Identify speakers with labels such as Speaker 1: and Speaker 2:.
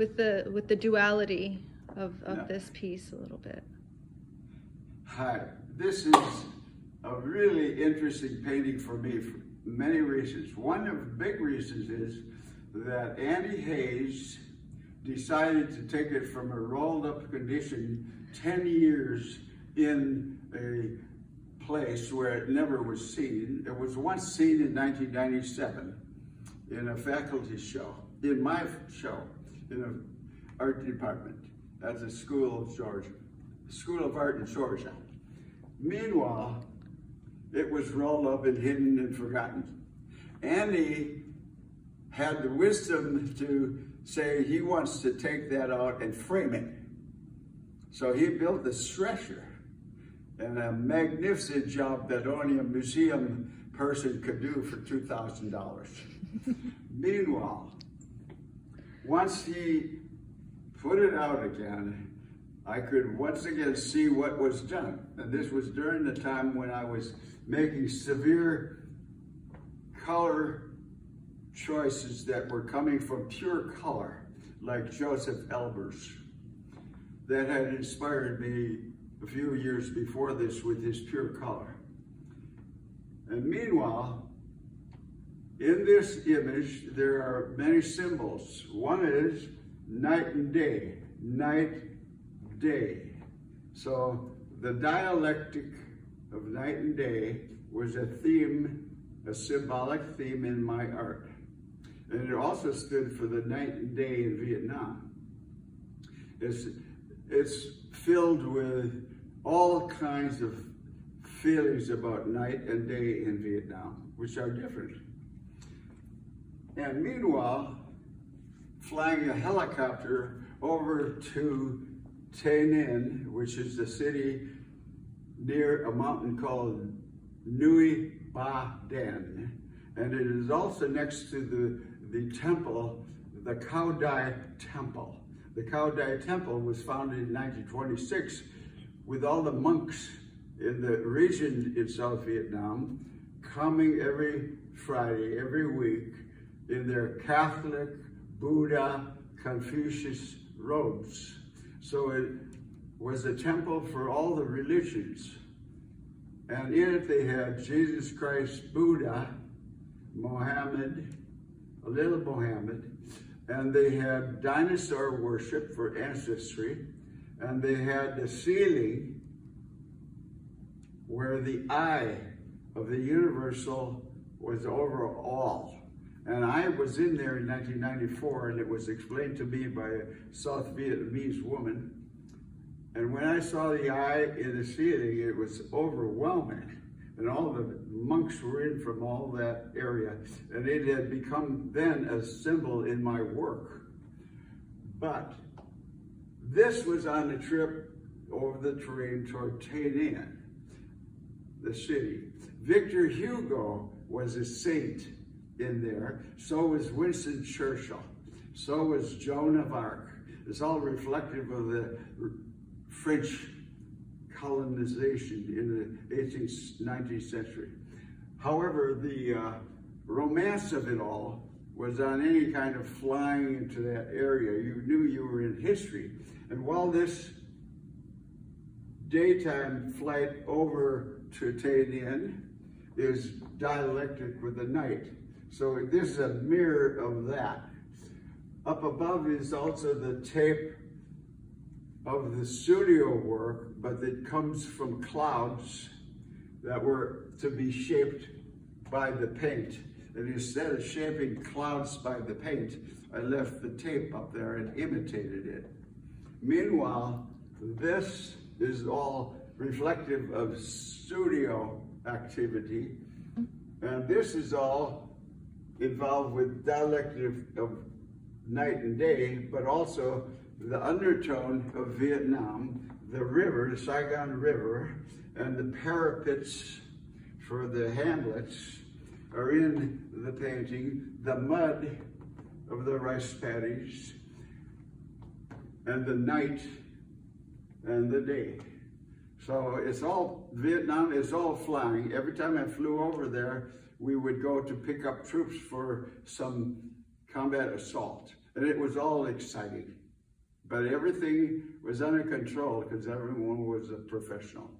Speaker 1: with the with the duality of, of
Speaker 2: Yeah.
Speaker 1: this piece a little bit.
Speaker 2: Hi, this is a really interesting painting for me for many reasons. One of the big reasons is that Andy Hayes decided to take it from a rolled up condition 10 years in a place where it never was seen. It was once seen in 1997 in a faculty show, in my show, in an art department at the School of Georgia, School of Art in Georgia. Meanwhile, it was rolled up and hidden and forgotten. Andy had the wisdom to say he wants to take that out and frame it. So he built a stretcher and a magnificent job that only a museum person could do for $2,000. Meanwhile, once he put it out again, I could once again see what was done. And this was during the time when I was making severe color choices that were coming from pure color, like Joseph Albers, that had inspired me a few years before this with his pure color. And meanwhile, in this image, there are many symbols. One is night and day, night, day. So the dialectic of night and day was a theme, a symbolic theme in my art. And it also stood for the night and day in Vietnam. It's, it's filled with all kinds of feelings about night and day in Vietnam, which are different. And meanwhile, flying a helicopter over to Tay Ninh, which is the city near a mountain called Nui Ba Den. And it is also next to the, the temple, the Cao Dai Temple. The Cao Dai Temple was founded in 1926 with all the monks in the region in South Vietnam coming every Friday, every week in their Catholic, Buddha, Confucius robes. So it was a temple for all the religions. And in it they had Jesus Christ, Buddha, Mohammed, a little Mohammed, and they had dinosaur worship for ancestry, and they had the ceiling where the eye of the universal was over all. And I was in there in 1994, and it was explained to me by a South Vietnamese woman. And when I saw the eye in the ceiling, it was overwhelming. And all the monks were in from all that area. And it had become then a symbol in my work. But this was on a trip over the terrain toward Tay Ninh, the city. Victor Hugo was a saint in there. So was Winston Churchill. So was Joan of Arc. It's all reflective of the French colonization in the 18th, 19th century. However, the uh, romance of it all was on any kind of flying into that area. You knew you were in history. And while this daytime flight over to Tay Ninh is dialectic with the night, so this is a mirror of that. Up above is also the tape of the studio work, but it comes from clouds that were to be shaped by the paint. And instead of shaping clouds by the paint, I left the tape up there and imitated it. Meanwhile, this is all reflective of studio activity. And this is all involved with dialectic of night and day, but also the undertone of Vietnam, the river, the Saigon River, and the parapets for the hamlets are in the painting, the mud of the rice paddies, and the night and the day. So it's all, Vietnam is all flying. Every time I flew over there, we would go to pick up troops for some combat assault. and it was all exciting. But everything was under control because everyone was a professional.